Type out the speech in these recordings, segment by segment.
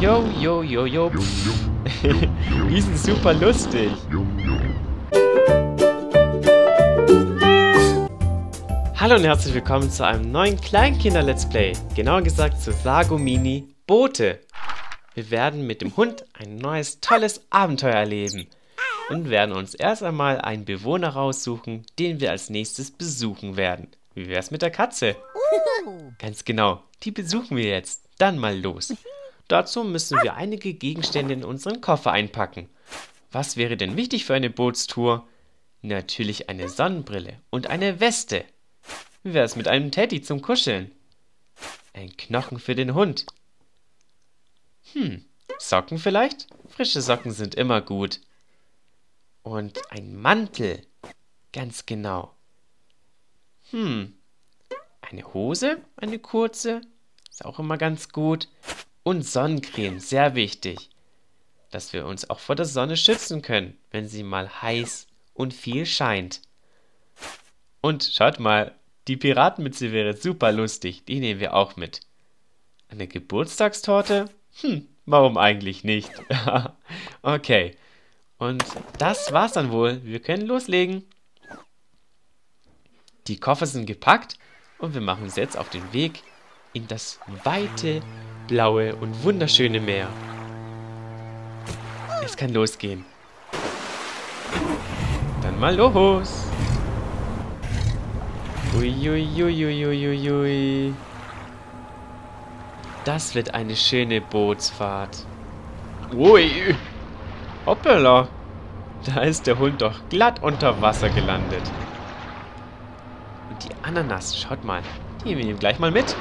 Yo, yo, yo, yo. Die sind super lustig. Hallo und herzlich willkommen zu einem neuen Kleinkinder-Let's Play. Genauer gesagt zu Sago Mini Boote. Wir werden mit dem Hund ein neues, tolles Abenteuer erleben. Und werden uns erst einmal einen Bewohner raussuchen, den wir als nächstes besuchen werden. Wie wär's mit der Katze? Ganz genau, die besuchen wir jetzt. Dann mal los. Dazu müssen wir einige Gegenstände in unseren Koffer einpacken. Was wäre denn wichtig für eine Bootstour? Natürlich eine Sonnenbrille und eine Weste. Wie wäre es mit einem Teddy zum Kuscheln? Ein Knochen für den Hund. Hm, Socken vielleicht? Frische Socken sind immer gut. Und ein Mantel. Ganz genau. Hm, eine Hose, eine kurze, ist auch immer ganz gut. Und Sonnencreme, sehr wichtig. Dass wir uns auch vor der Sonne schützen können, wenn sie mal heiß und viel scheint. Und schaut mal, die Piratenmütze wäre super lustig, die nehmen wir auch mit. Eine Geburtstagstorte? Hm, warum eigentlich nicht? okay, und das war's dann wohl. Wir können loslegen. Die Koffer sind gepackt und wir machen uns jetzt auf den Weg in das weite blaue und wunderschöne Meer. Es kann losgehen. Dann mal los. Uiuiuiuiuiui. Das wird eine schöne Bootsfahrt. Ui. Hoppala. Da ist der Hund doch glatt unter Wasser gelandet. Und die Ananas, schaut mal. Die nehmen wir gleich mal mit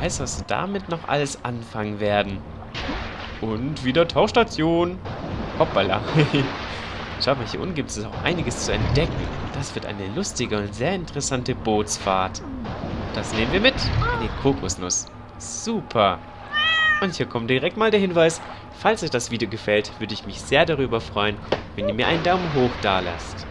weiß, was sie damit noch alles anfangen werden. Und wieder Tauchstation. Hoppala. Schaut mal, hier unten gibt es auch einiges zu entdecken. Das wird eine lustige und sehr interessante Bootsfahrt. Das nehmen wir mit. Eine Kokosnuss. Super. Und hier kommt direkt mal der Hinweis. Falls euch das Video gefällt, würde ich mich sehr darüber freuen, wenn ihr mir einen Daumen hoch da lasst.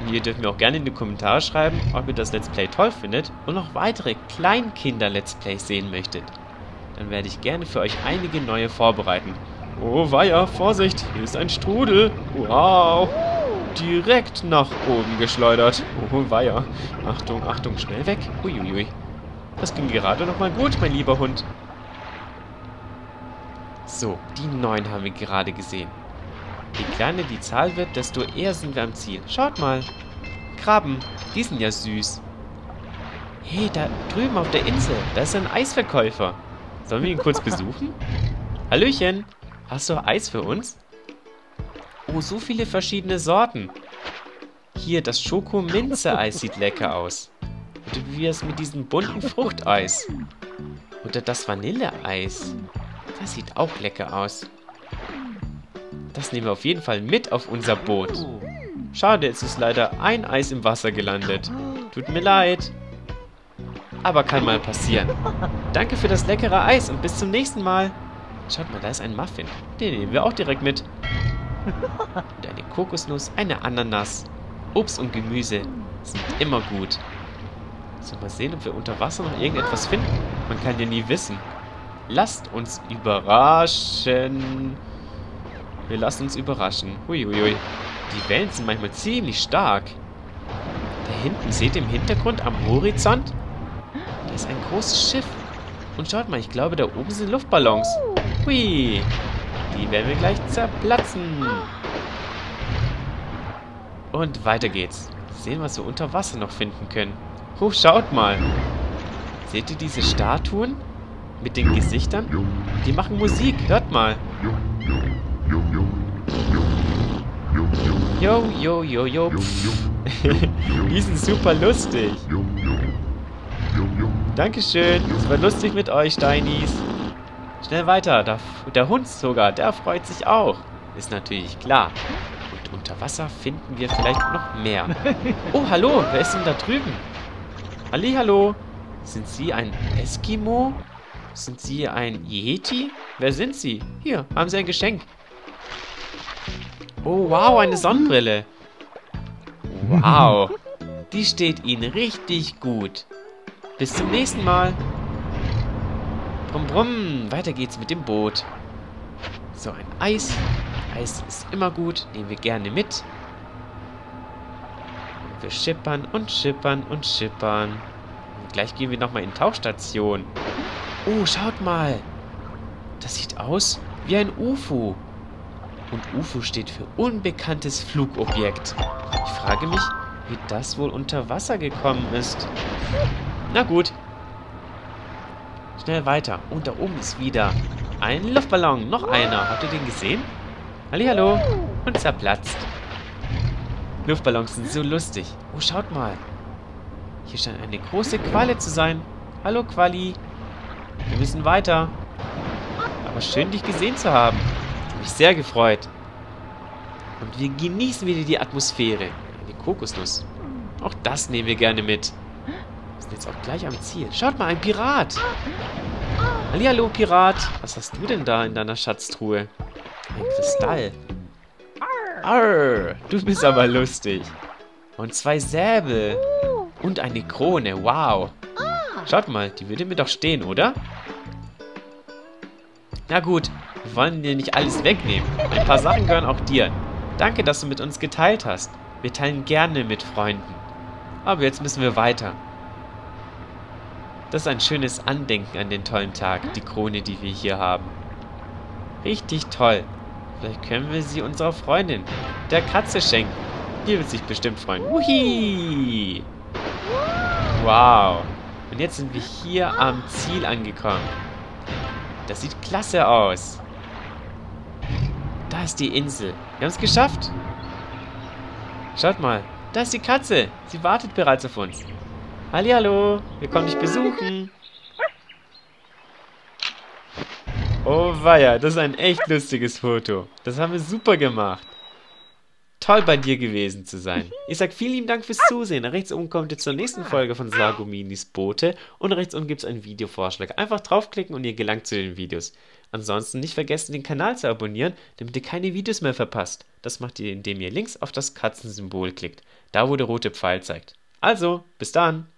Und ihr dürft mir auch gerne in die Kommentare schreiben, ob ihr das Let's Play toll findet und noch weitere Kleinkinder-Let's Plays sehen möchtet. Dann werde ich gerne für euch einige neue vorbereiten. Oh weia, Vorsicht, hier ist ein Strudel. Wow, direkt nach oben geschleudert. Oh weia, Achtung, Achtung, schnell weg. Uiuiui. Das ging gerade noch mal gut, mein lieber Hund. So, die neun haben wir gerade gesehen. Je kleiner die Zahl wird, desto eher sind wir am Ziel. Schaut mal. Krabben. Die sind ja süß. Hey, da drüben auf der Insel, da ist ein Eisverkäufer. Sollen wir ihn kurz besuchen? Hallöchen. Hast du Eis für uns? Oh, so viele verschiedene Sorten. Hier, das Schoko-Minze-Eis sieht lecker aus. Und wie es mit diesem bunten Fruchteis. Oder das Vanilleeis. Das sieht auch lecker aus. Das nehmen wir auf jeden Fall mit auf unser Boot. Schade, es ist leider ein Eis im Wasser gelandet. Tut mir leid. Aber kann mal passieren. Danke für das leckere Eis und bis zum nächsten Mal. Schaut mal, da ist ein Muffin. Den nehmen wir auch direkt mit. Und eine Kokosnuss, eine Ananas. Obst und Gemüse sind immer gut. So, mal sehen, ob wir unter Wasser noch irgendetwas finden. Man kann ja nie wissen. Lasst uns überraschen. Wir lassen uns überraschen. Huiuiui. Die Wellen sind manchmal ziemlich stark. Da hinten, seht ihr im Hintergrund am Horizont? Da ist ein großes Schiff. Und schaut mal, ich glaube, da oben sind Luftballons. Hui. Die werden wir gleich zerplatzen. Und weiter geht's. Sehen, was wir unter Wasser noch finden können. Hoch, schaut mal. Seht ihr diese Statuen? Mit den Gesichtern? Die machen Musik, hört mal. Yo, yo, yo, yo. Die sind super lustig. Dankeschön. Es war lustig mit euch, Steinis. Schnell weiter. Der, der Hund sogar, der freut sich auch. Ist natürlich klar. Und unter Wasser finden wir vielleicht noch mehr. Oh, hallo. Wer ist denn da drüben? Halli, hallo. Sind Sie ein Eskimo? Sind Sie ein Yeti? Wer sind Sie? Hier, haben Sie ein Geschenk. Oh, wow, eine Sonnenbrille. Wow. Die steht Ihnen richtig gut. Bis zum nächsten Mal. Brumm, brumm. Weiter geht's mit dem Boot. So, ein Eis. Eis ist immer gut. Nehmen wir gerne mit. Wir schippern und schippern und schippern. Und gleich gehen wir nochmal in Tauchstation. Oh, schaut mal. Das sieht aus wie ein UFO. Und UFO steht für unbekanntes Flugobjekt. Ich frage mich, wie das wohl unter Wasser gekommen ist. Na gut. Schnell weiter. Und da oben ist wieder ein Luftballon. Noch einer. Habt ihr den gesehen? Hallihallo. Und zerplatzt. Luftballons sind so lustig. Oh, schaut mal. Hier scheint eine große Qualle zu sein. Hallo, Quali. Wir müssen weiter. Aber schön, dich gesehen zu haben. Mich sehr gefreut. Und wir genießen wieder die Atmosphäre. Eine Kokosnuss. Auch das nehmen wir gerne mit. Wir sind jetzt auch gleich am Ziel. Schaut mal, ein Pirat. Hallihallo, Pirat. Was hast du denn da in deiner Schatztruhe? Ein Kristall. Arr, du bist aber lustig. Und zwei Säbel. Und eine Krone, wow. Schaut mal, die würde mir doch stehen, oder? Na gut, wir wollen dir nicht alles wegnehmen. Ein paar Sachen gehören auch dir. Danke, dass du mit uns geteilt hast. Wir teilen gerne mit Freunden. Aber jetzt müssen wir weiter. Das ist ein schönes Andenken an den tollen Tag, die Krone, die wir hier haben. Richtig toll. Vielleicht können wir sie unserer Freundin, der Katze, schenken. Die wird sich bestimmt freuen. Wuhi! Wow. Und jetzt sind wir hier am Ziel angekommen. Das sieht klasse aus. Ist die Insel. Wir haben es geschafft. Schaut mal. Da ist die Katze. Sie wartet bereits auf uns. Hallihallo. Wir kommen dich besuchen. Oh weia, das ist ein echt lustiges Foto. Das haben wir super gemacht. Toll bei dir gewesen zu sein. Ich sag vielen lieben Dank fürs Zusehen. Rechts oben kommt ihr zur nächsten Folge von Sagominis Boote und rechts unten gibt es einen Videovorschlag. Einfach draufklicken und ihr gelangt zu den Videos. Ansonsten nicht vergessen, den Kanal zu abonnieren, damit ihr keine Videos mehr verpasst. Das macht ihr, indem ihr links auf das Katzensymbol klickt, da wo der rote Pfeil zeigt. Also, bis dann!